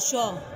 for sure.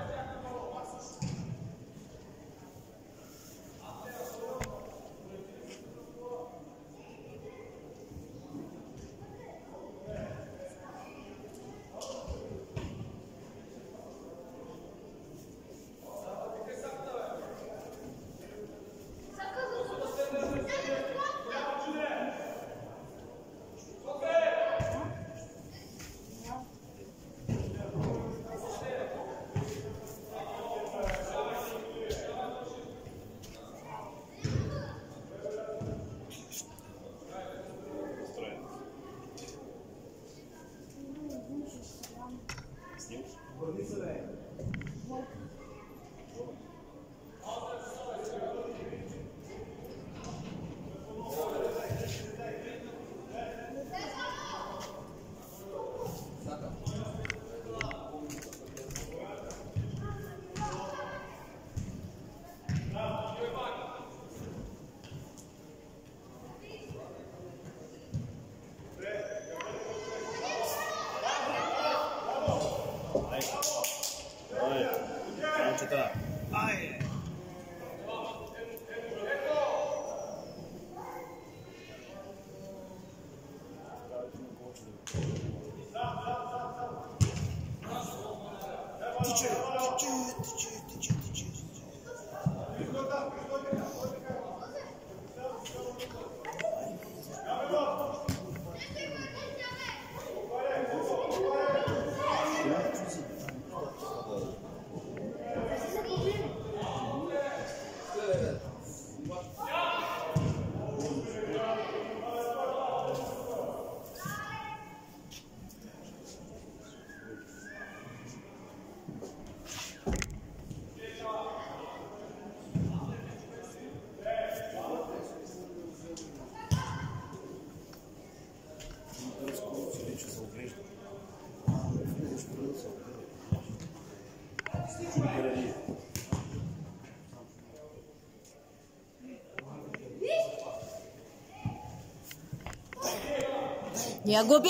Не губи!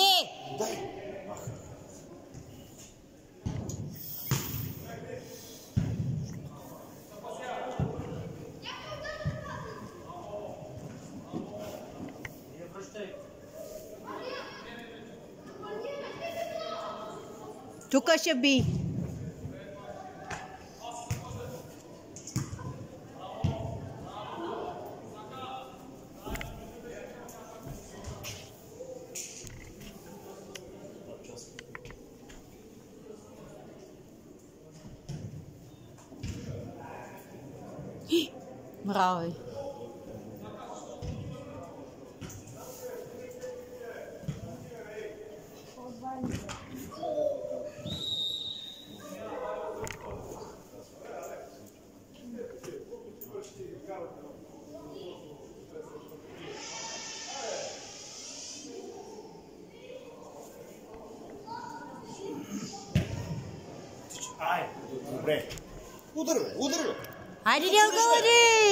Дай! Тука ще!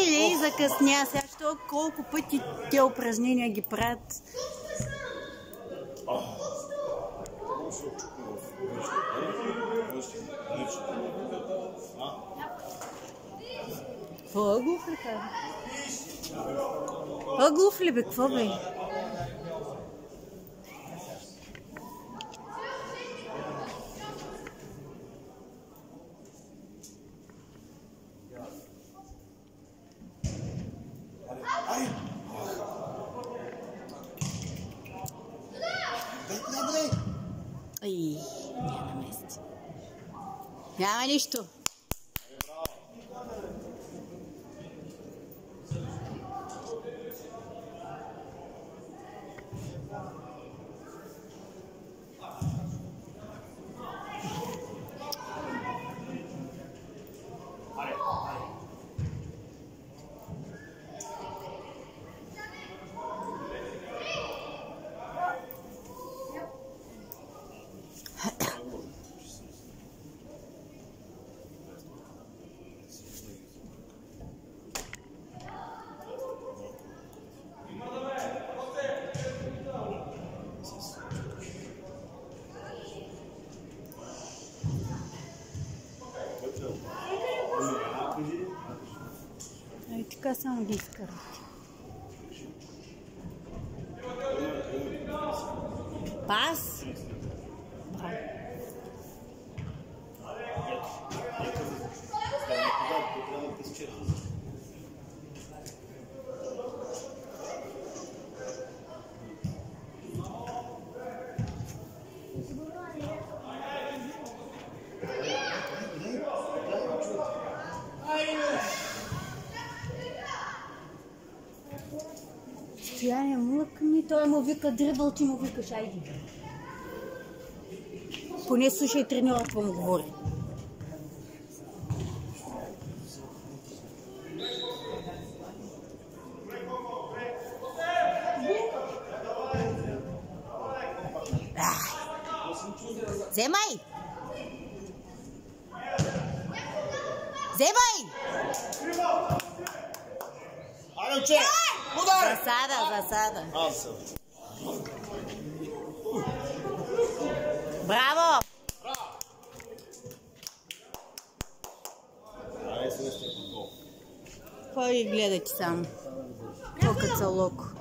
Ей, закъсня. Сега що колко пъти те упражнения ги правят. Какво е? Какво е ли бе? Какво бе? isto. कसम घिस कर। млъкни, той му вика дрибъл, ти му викаш, айди. Поне слушай треньора, какво му говори. Удар! Засада, засада. Awesome. Браво! Браво! Погледайте сам. Только целок.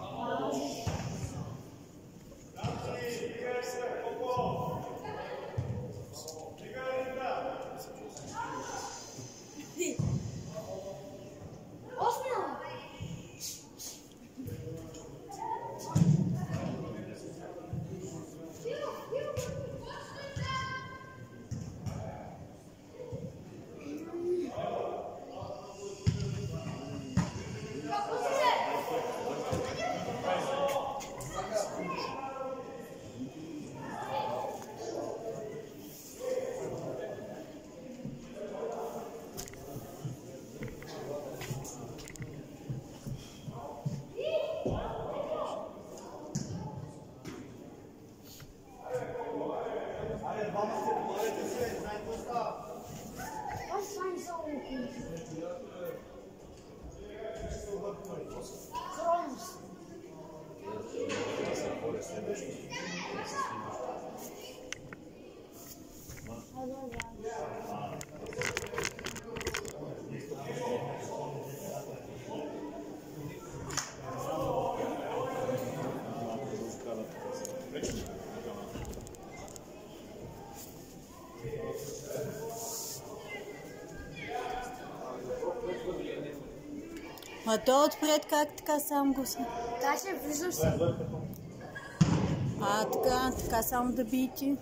А то отпред как така сам го? Da ist der Wieso А така, така само да биете.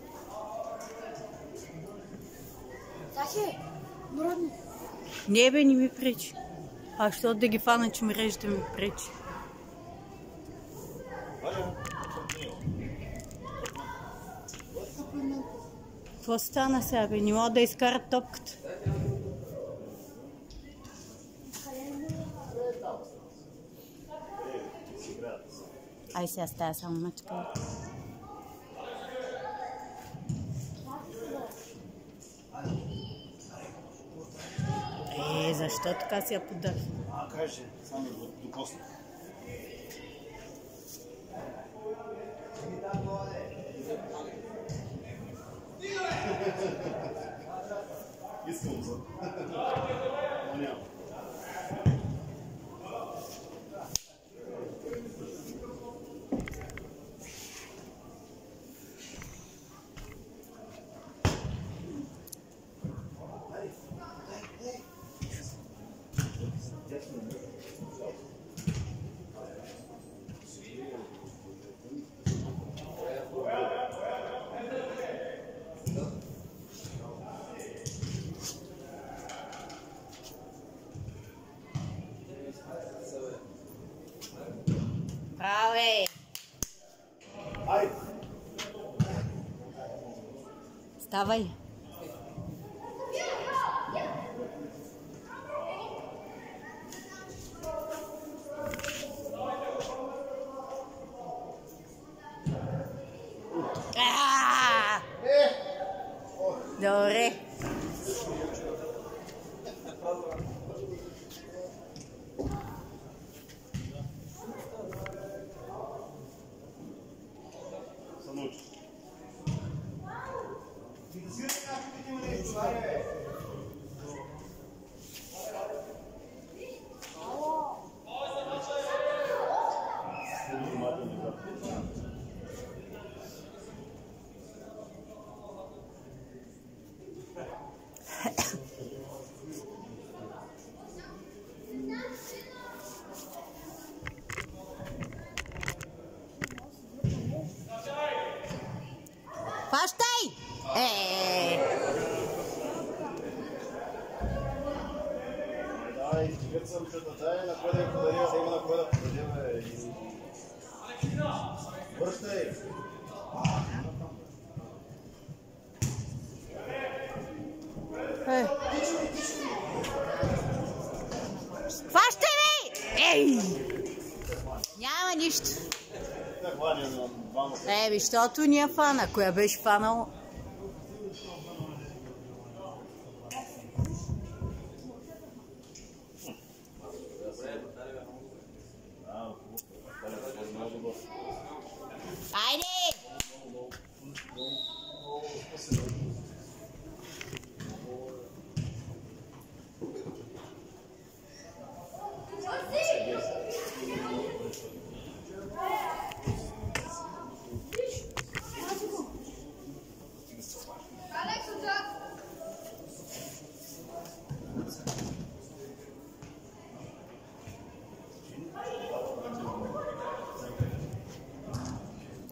Саше, Мурон, Не бе, не ми пречи. А що да ги фана, че мрежата ми пречи? Какво стана сега, бе? Не мога да изкарат топката. gestação muito pouco. É, já estou a tocar-se assim a puta. Ah, caixa, sabe, do. Tava aí. Ah! Dore. Защото ни е фана. Ако я беше фанал... Айде!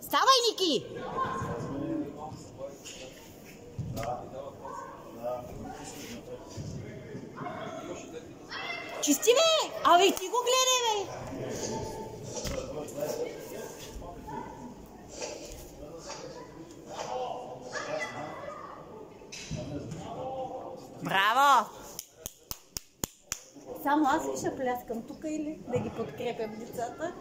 Ставай, Ники! Чисти, бе! Абе, ти го гледай, бе! Браво! Само аз ли ще пляскам тук или да ги подкрепям децата?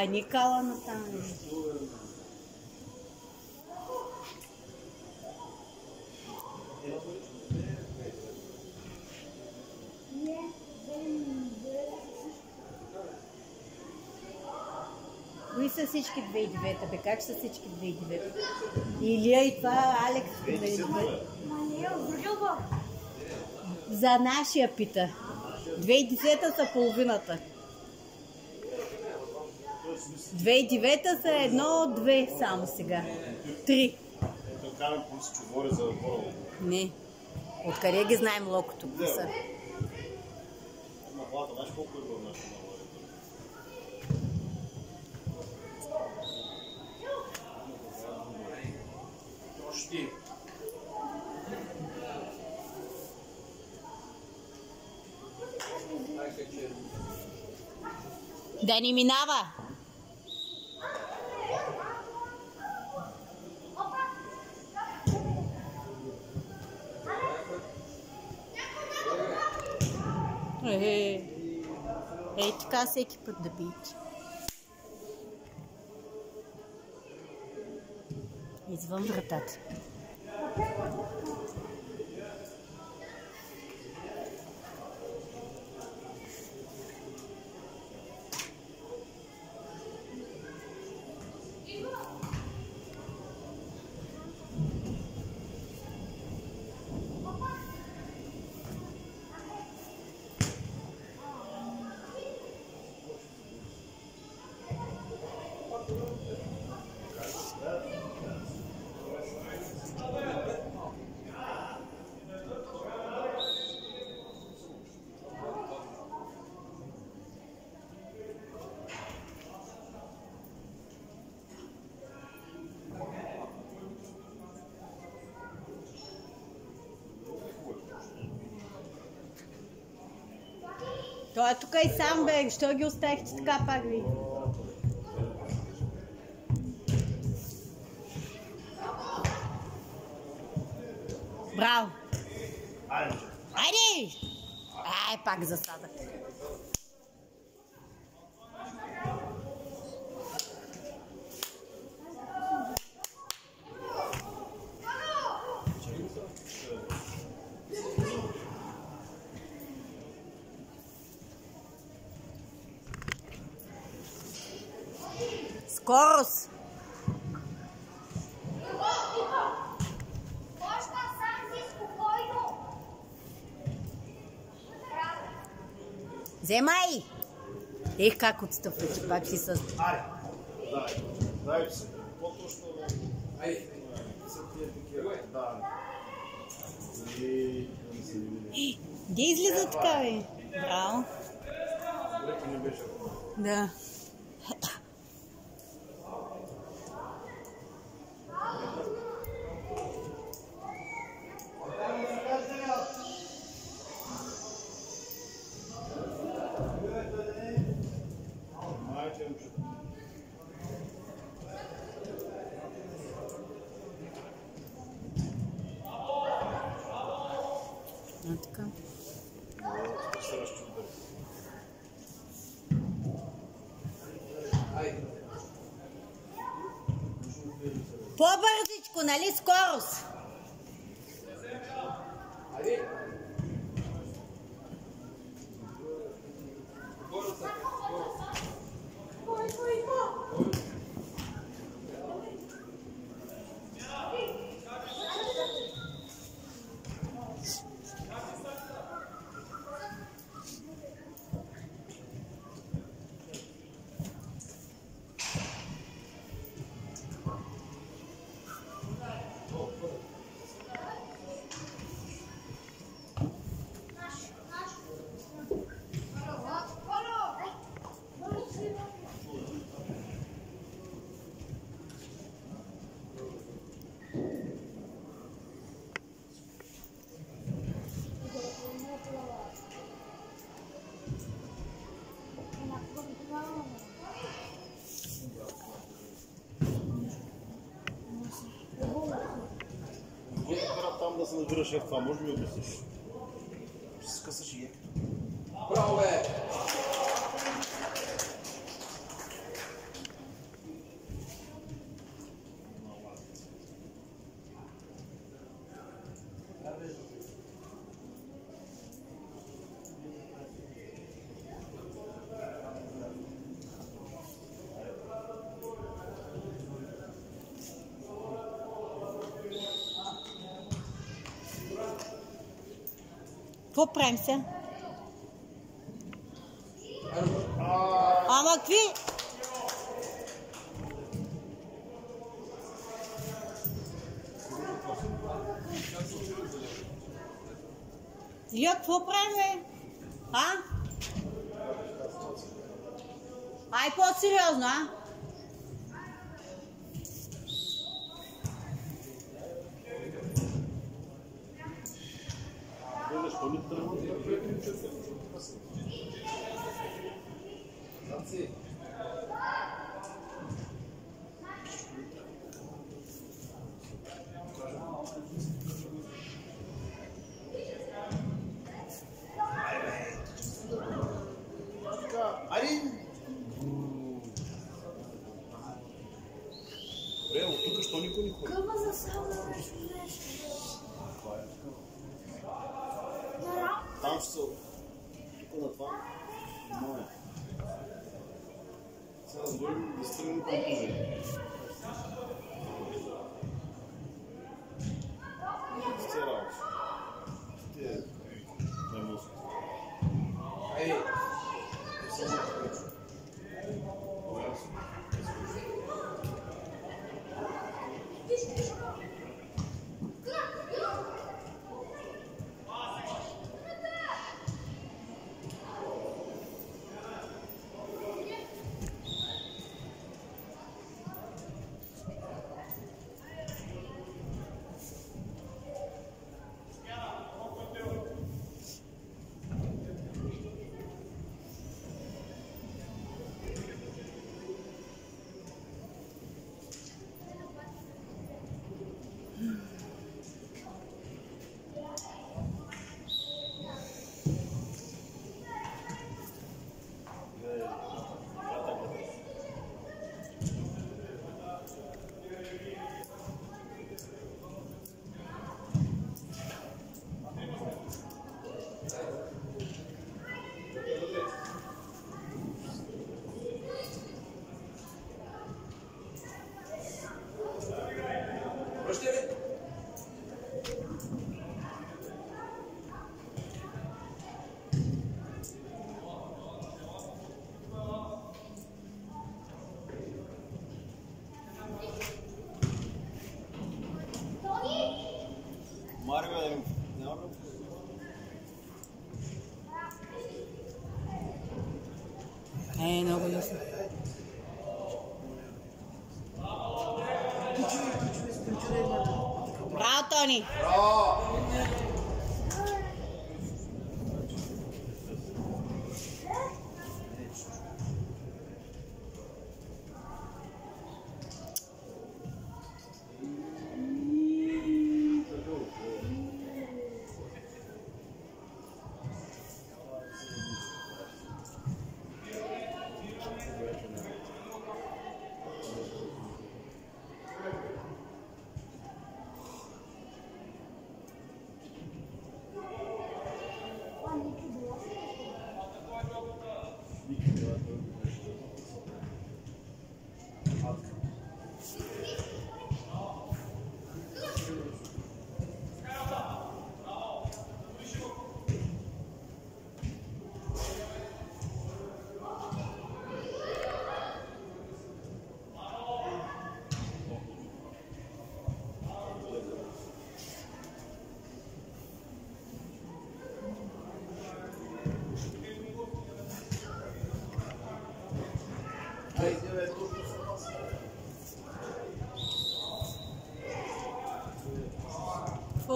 А Никала на там. Кои са всички 2009 бе? Как са всички 2009 Илия и това Алекс 2009 Ма не, обръжил го. За нашия пита. 2010 са половината. 2009 са едно, две само сега. Три. Ето карам полиция, че говори за хора. Не. Откъде ги знаем локото? кои са? Знаеш колко е в нашата налога? Още. Да ни минава. É, tu casses équipe de beach. Jetzt wollen wir. Той е тук и сам бе. Що ги оставихте така пак ви? Браво! Айде! Ай, пак засада. Ех, как отстъпва, че пак си с... Аре. Дай. Дай се. По-точно. Ай. Са тия такива. Да. И... Где излиза така, бе? Браво! Да. Annelies Kors. вирішив сам, можу його пустити. Poprem se. Ampak vi... Ja, poprem se. A? Aj, pod seriozno, a? passou. Quando fala, não é. Essas duas destruindo o companheiro. Mario Eh, no, pues yo sé. Bravo, Tony.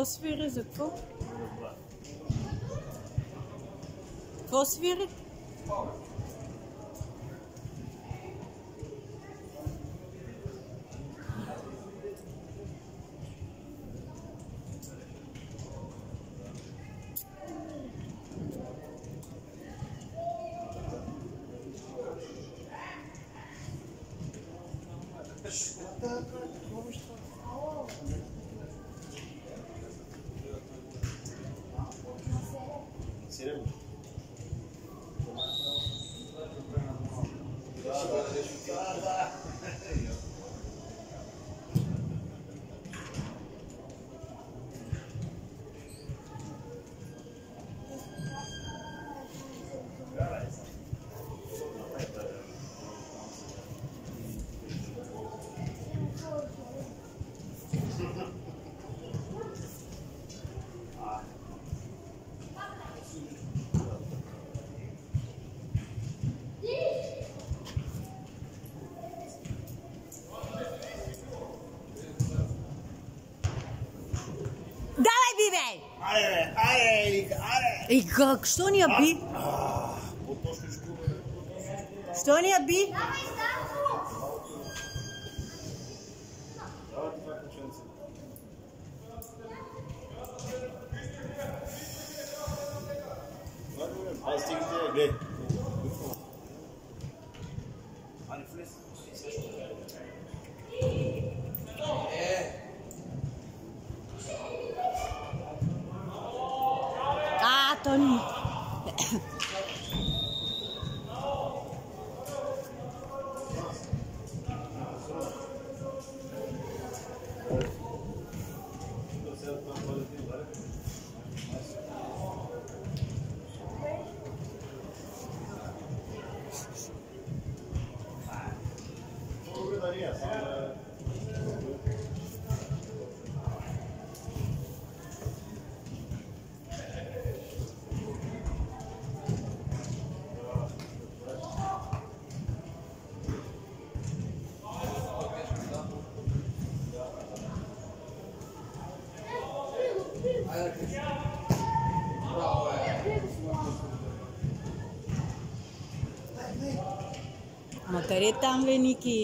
Fosfur is het toch? Fosfur? consider И как? Що ни я би? По-точничко, Що करें तामवेनी की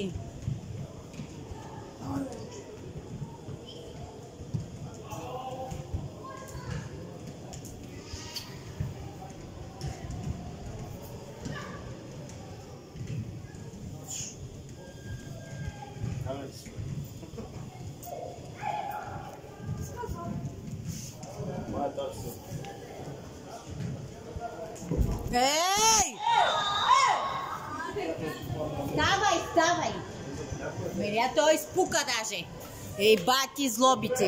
এই Batis Lobit.